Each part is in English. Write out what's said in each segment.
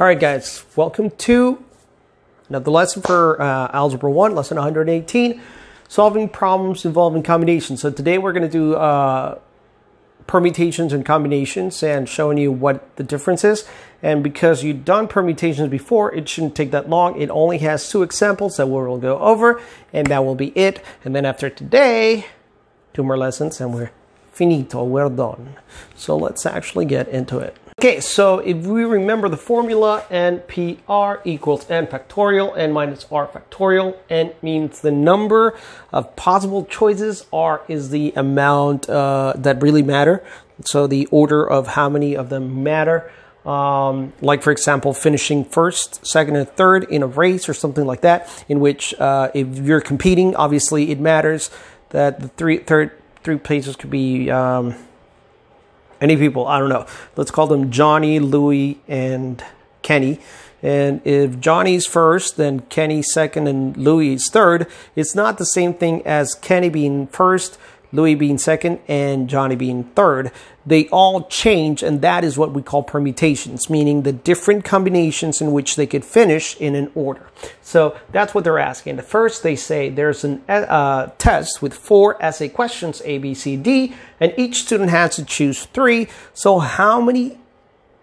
All right, guys, welcome to another lesson for uh, Algebra 1, lesson 118, solving problems involving combinations. So today we're going to do uh, permutations and combinations and showing you what the difference is. And because you've done permutations before, it shouldn't take that long. It only has two examples that we'll go over, and that will be it. And then after today, two more lessons, and we're finito, we're done. So let's actually get into it. Okay, so if we remember the formula, NPR equals n factorial, n minus r factorial. n means the number of possible choices, r is the amount uh, that really matter. So the order of how many of them matter. Um, like for example, finishing first, second, and third in a race or something like that, in which uh, if you're competing, obviously it matters that the three, third, three places could be um, any people, I don't know. Let's call them Johnny, Louie, and Kenny. And if Johnny's first, then Kenny second, and Louie third, it's not the same thing as Kenny being first, Louis being second, and Johnny being third. They all change, and that is what we call permutations, meaning the different combinations in which they could finish in an order. So that's what they're asking. The first, they say there's a uh, test with four essay questions, A, B, C, D, and each student has to choose three. So how many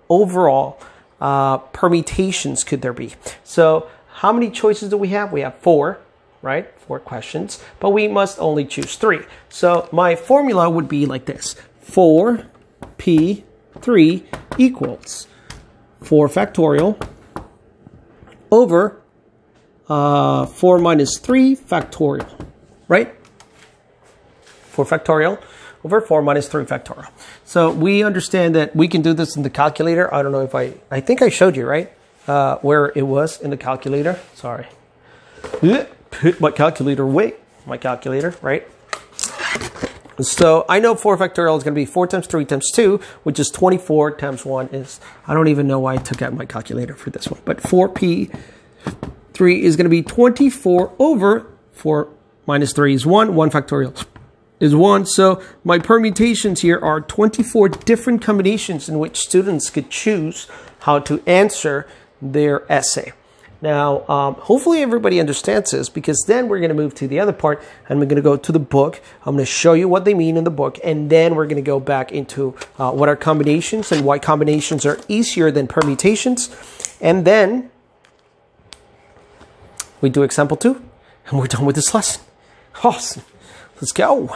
overall uh, permutations could there be? So how many choices do we have? We have four right? Four questions, but we must only choose three. So my formula would be like this. 4p3 equals 4 factorial over uh, 4 minus 3 factorial, right? 4 factorial over 4 minus 3 factorial. So we understand that we can do this in the calculator. I don't know if I, I think I showed you, right? Uh, where it was in the calculator. Sorry put my calculator away. My calculator, right? So I know 4 factorial is going to be 4 times 3 times 2, which is 24 times 1 is, I don't even know why I took out my calculator for this one, but 4p 3 is going to be 24 over 4 minus 3 is 1, 1 factorial is 1. So my permutations here are 24 different combinations in which students could choose how to answer their essay. Now, um, hopefully everybody understands this because then we're going to move to the other part and we're going to go to the book. I'm going to show you what they mean in the book and then we're going to go back into uh, what are combinations and why combinations are easier than permutations. And then we do example two and we're done with this lesson. Awesome. Let's go.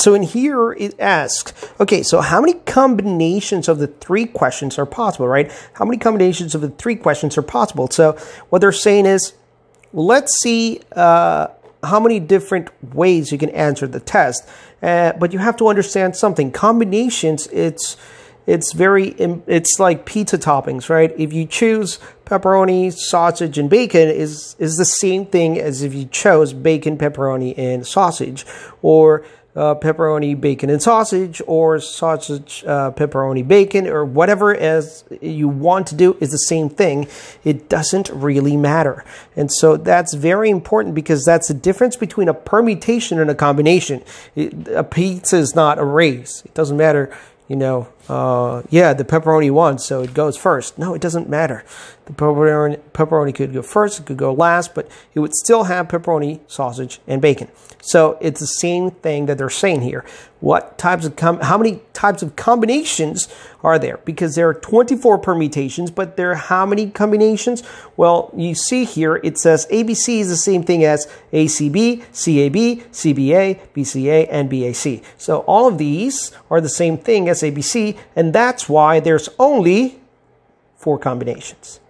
So in here it asks, okay, so how many combinations of the three questions are possible, right? How many combinations of the three questions are possible? So what they're saying is, let's see uh, how many different ways you can answer the test. Uh, but you have to understand something. Combinations, it's it's very it's like pizza toppings, right? If you choose pepperoni, sausage, and bacon, is is the same thing as if you chose bacon, pepperoni, and sausage, or uh, pepperoni, bacon, and sausage, or sausage, uh, pepperoni, bacon, or whatever as you want to do is the same thing. It doesn't really matter. And so that's very important because that's the difference between a permutation and a combination. It, a pizza is not a race. It doesn't matter you know, uh, yeah, the pepperoni won, so it goes first. No, it doesn't matter. The pepperoni, pepperoni could go first, it could go last, but it would still have pepperoni, sausage, and bacon. So it's the same thing that they're saying here. What types of how many types of combinations are there? Because there are 24 permutations, but there are how many combinations? Well, you see here it says ABC is the same thing as ACB, CAB, CBA, BCA, and BAC. So all of these are the same thing as ABC, and that's why there's only four combinations.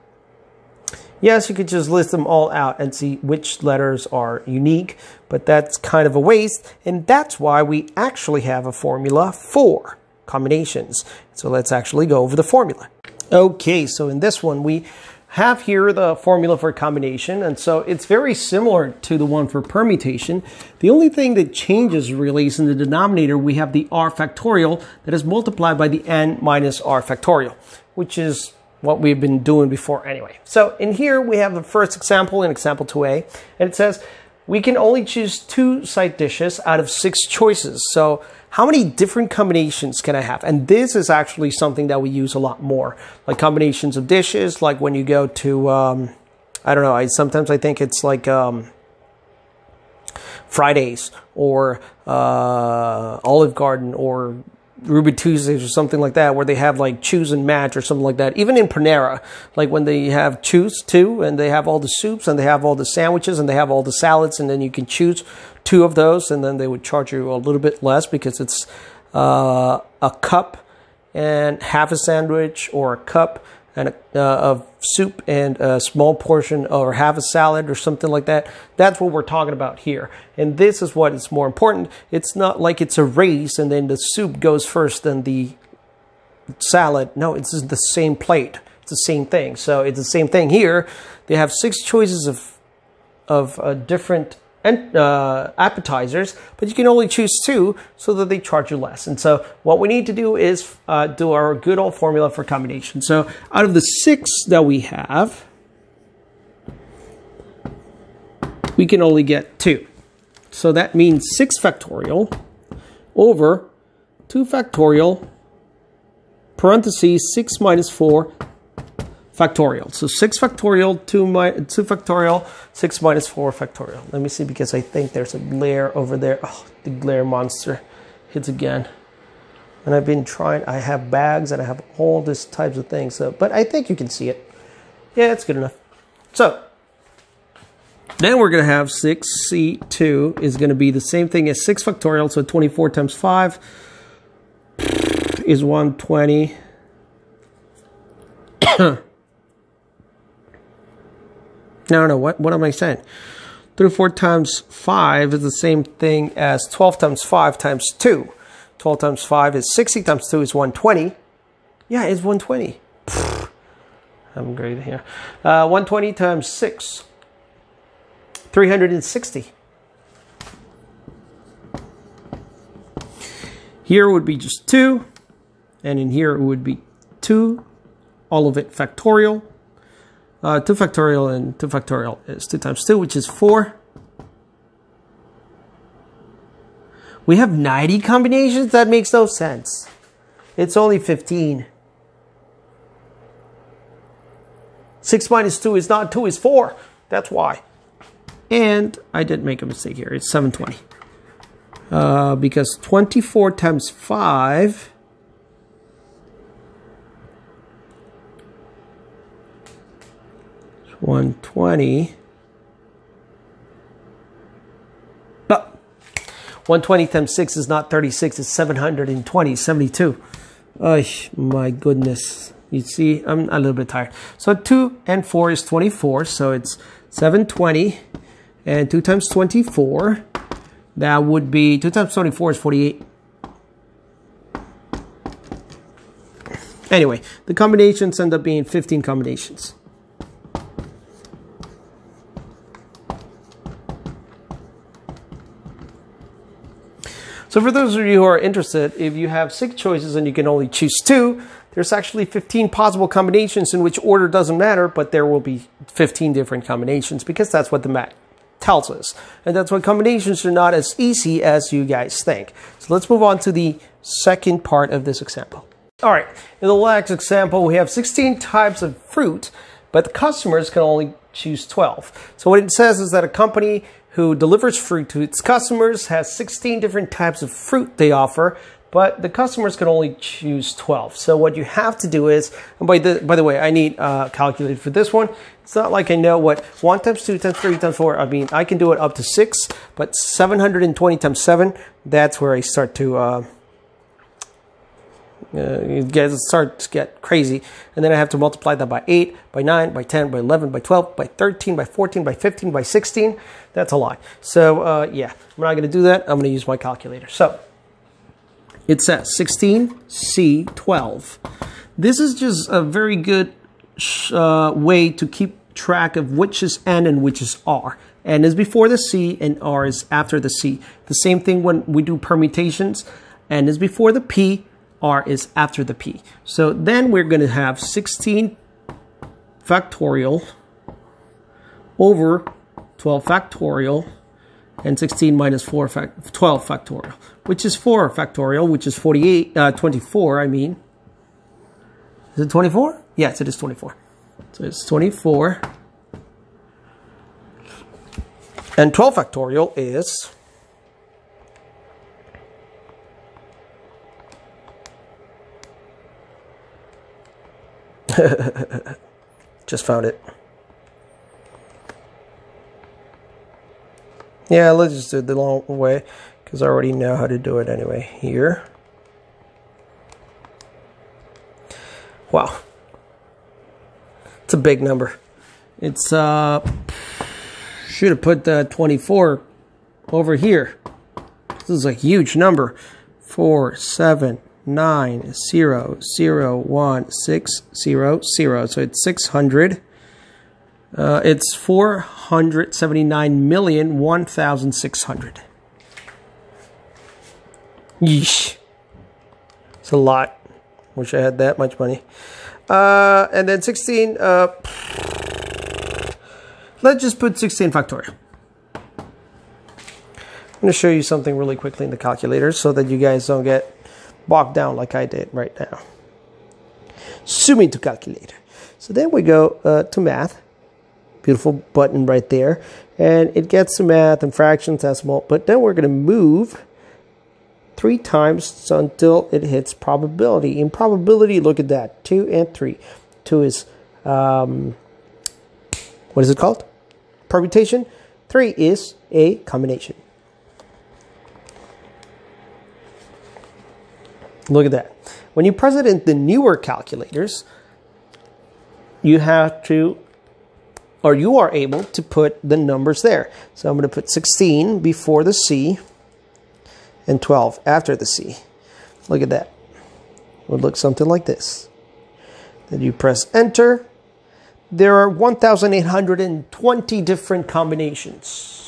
Yes, you could just list them all out and see which letters are unique, but that's kind of a waste, and that's why we actually have a formula for combinations. So let's actually go over the formula. Okay, so in this one we have here the formula for combination, and so it's very similar to the one for permutation. The only thing that changes really is in the denominator we have the r factorial that is multiplied by the n minus r factorial, which is what we've been doing before anyway. So in here we have the first example in example 2a, and it says, we can only choose two side dishes out of six choices. So how many different combinations can I have? And this is actually something that we use a lot more, like combinations of dishes, like when you go to, um, I don't know, I sometimes I think it's like um, Fridays or uh, Olive Garden or Ruby Tuesdays or something like that, where they have like choose and match or something like that. Even in Panera, like when they have choose two and they have all the soups and they have all the sandwiches and they have all the salads, and then you can choose two of those, and then they would charge you a little bit less because it's uh, a cup and half a sandwich or a cup and a, uh, of soup and a small portion or half a salad or something like that. That's what we're talking about here. And this is what is more important. It's not like it's a race and then the soup goes first and the salad. No, it's the same plate. It's the same thing. So it's the same thing here. They have six choices of of uh, different and uh, appetizers, but you can only choose two so that they charge you less. And so what we need to do is uh, do our good old formula for combination. So out of the six that we have, we can only get two. So that means 6 factorial over 2 factorial parentheses 6 minus 4 factorial. So 6 factorial, 2, mi 2 factorial, 6 minus 4 factorial. Let me see because I think there's a glare over there. Oh, the glare monster hits again. And I've been trying, I have bags and I have all these types of things. So, but I think you can see it. Yeah, it's good enough. So then we're going to have 6c2 is going to be the same thing as 6 factorial. So 24 times 5 is 120. No, no, what, what am I saying? 34 times 5 is the same thing as 12 times 5 times 2. 12 times 5 is 60 times 2 is 120. Yeah, it's 120. I'm great here. Uh, 120 times 6. 360. Here would be just 2. And in here it would be 2. All of it factorial. Uh, 2 factorial and 2 factorial is 2 times 2, which is 4. We have 90 combinations? That makes no sense. It's only 15. 6 minus 2 is not 2, is 4. That's why. And I didn't make a mistake here. It's 720. Uh, because 24 times 5 120. But 120 times 6 is not 36, it's 720, 72. Oh, my goodness. You see, I'm a little bit tired. So 2 and 4 is 24, so it's 720. And 2 times 24, that would be, 2 times 24 is 48. Anyway, the combinations end up being 15 combinations. So for those of you who are interested, if you have six choices and you can only choose two, there's actually 15 possible combinations in which order doesn't matter, but there will be 15 different combinations because that's what the mat tells us. And that's why combinations are not as easy as you guys think. So let's move on to the second part of this example. All right, in the last example, we have 16 types of fruit, but the customers can only choose 12. So what it says is that a company who delivers fruit to its customers, has 16 different types of fruit they offer, but the customers can only choose 12. So what you have to do is, and by the, by the way, I need a calculator for this one. It's not like I know what 1 times 2 times 3 times 4, I mean, I can do it up to 6, but 720 times 7, that's where I start to, uh, uh, it gets, starts to get crazy. And then I have to multiply that by 8, by 9, by 10, by 11, by 12, by 13, by 14, by 15, by 16. That's a lot. So uh, yeah, I'm not going to do that. I'm going to use my calculator. So it says 16C12. This is just a very good uh, way to keep track of which is N and which is R. N is before the C and R is after the C. The same thing when we do permutations. N is before the P, R is after the P. So then we're going to have 16 factorial over 12 factorial and 16 minus 4 fact 12 factorial, which is 4 factorial, which is 48, uh, 24, I mean. Is it 24? Yes, it is 24. So it's 24. And 12 factorial is Just found it. Yeah, let's just do it the long way because I already know how to do it anyway. Here. Wow. It's a big number. It's, uh, should have put the 24 over here. This is a huge number. 4, 7, nine zero zero one six zero zero. So it's six hundred. Uh, it's four hundred seventy nine million one thousand six hundred. Yeesh. It's a lot. Wish I had that much money. Uh, and then 16, uh, let's just put 16 factorial. I'm going to show you something really quickly in the calculator so that you guys don't get bogged down like I did right now. Zoom to calculator. So then we go uh, to math. Beautiful button right there. And it gets to math and fractions, decimal. But then we're going to move three times until it hits probability. In probability, look at that. 2 and 3. 2 is, um, what is it called? Permutation. 3 is a combination. Look at that. When you press it in the newer calculators, you have to, or you are able to put the numbers there. So I'm going to put 16 before the C and 12 after the C. Look at that. It would look something like this. Then you press enter. There are 1,820 different combinations.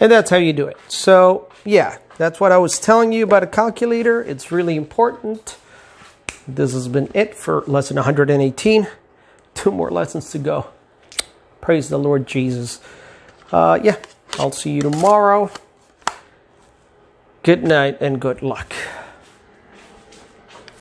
And that's how you do it. So, yeah, that's what I was telling you about a calculator. It's really important. This has been it for lesson 118. Two more lessons to go. Praise the Lord Jesus. Uh, yeah, I'll see you tomorrow. Good night and good luck.